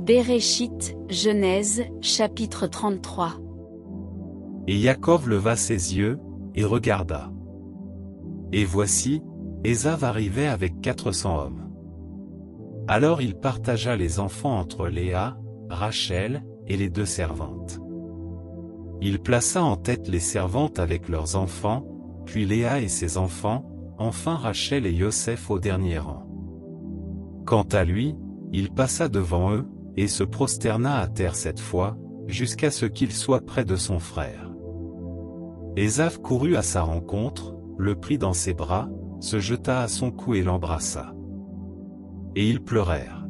Béréchit, Genèse, chapitre 33. Et Jacob leva ses yeux, et regarda. Et voici, Ésav arrivait avec quatre cents hommes. Alors il partagea les enfants entre Léa, Rachel, et les deux servantes. Il plaça en tête les servantes avec leurs enfants, puis Léa et ses enfants, enfin Rachel et Yosef au dernier rang. Quant à lui, il passa devant eux, et se prosterna à terre cette fois, jusqu'à ce qu'il soit près de son frère. Ésav courut à sa rencontre, le prit dans ses bras, se jeta à son cou et l'embrassa. Et ils pleurèrent.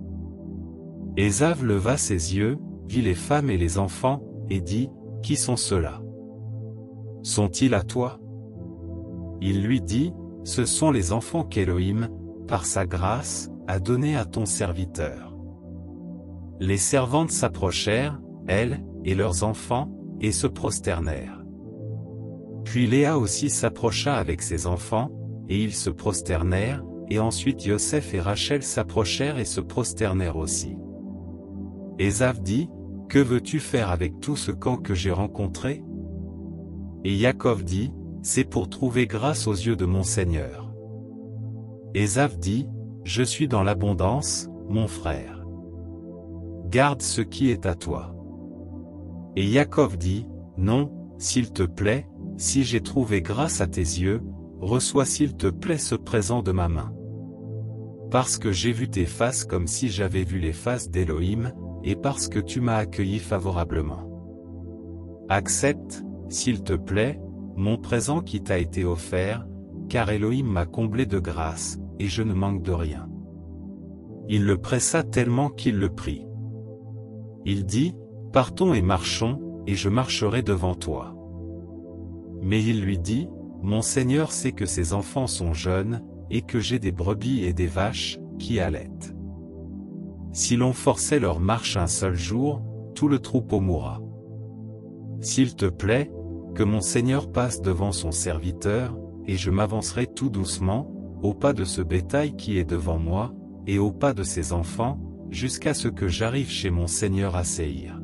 Ésav leva ses yeux, vit les femmes et les enfants, et dit, Qui sont ceux-là? Sont-ils à toi? Il lui dit, Ce sont les enfants qu'Élohim, par sa grâce, a donnés à ton serviteur. Les servantes s'approchèrent, elles, et leurs enfants, et se prosternèrent. Puis Léa aussi s'approcha avec ses enfants, et ils se prosternèrent, et ensuite Yosef et Rachel s'approchèrent et se prosternèrent aussi. Ésav dit, Que veux-tu faire avec tout ce camp que j'ai rencontré? Et Yaakov dit, C'est pour trouver grâce aux yeux de mon Seigneur. Ésav dit, Je suis dans l'abondance, mon frère garde ce qui est à toi. Et Yaakov dit, Non, s'il te plaît, si j'ai trouvé grâce à tes yeux, reçois s'il te plaît ce présent de ma main. Parce que j'ai vu tes faces comme si j'avais vu les faces d'Élohim, et parce que tu m'as accueilli favorablement. Accepte, s'il te plaît, mon présent qui t'a été offert, car Elohim m'a comblé de grâce, et je ne manque de rien. Il le pressa tellement qu'il le prit. Il dit, Partons et marchons, et je marcherai devant toi. Mais il lui dit, Mon Seigneur sait que ses enfants sont jeunes, et que j'ai des brebis et des vaches, qui allaitent. Si l'on forçait leur marche un seul jour, tout le troupeau mourra. S'il te plaît, que mon Seigneur passe devant son serviteur, et je m'avancerai tout doucement, au pas de ce bétail qui est devant moi, et au pas de ses enfants, jusqu'à ce que j'arrive chez mon Seigneur à Seir.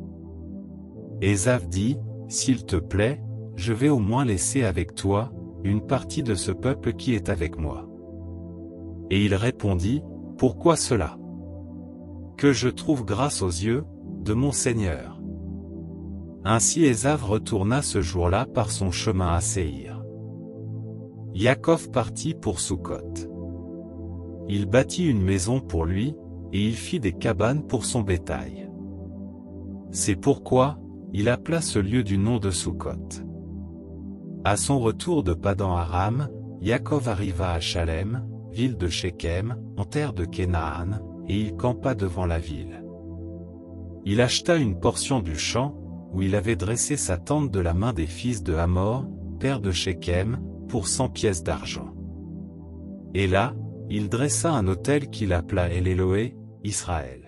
Ésav dit, S'il te plaît, je vais au moins laisser avec toi, une partie de ce peuple qui est avec moi. Et il répondit, Pourquoi cela? Que je trouve grâce aux yeux, de mon Seigneur. Ainsi Ésav retourna ce jour-là par son chemin à Seir. Yaakov partit pour Sukkot. Il bâtit une maison pour lui, et il fit des cabanes pour son bétail. C'est pourquoi, il appela ce lieu du nom de Sukkot. À son retour de Padan Aram, Yaakov arriva à Shalem, ville de Shechem, en terre de Canaan, et il campa devant la ville. Il acheta une portion du champ, où il avait dressé sa tente de la main des fils de Hamor, père de Shechem, pour cent pièces d'argent. Et là, il dressa un autel qu'il appela El Eloé, Israël.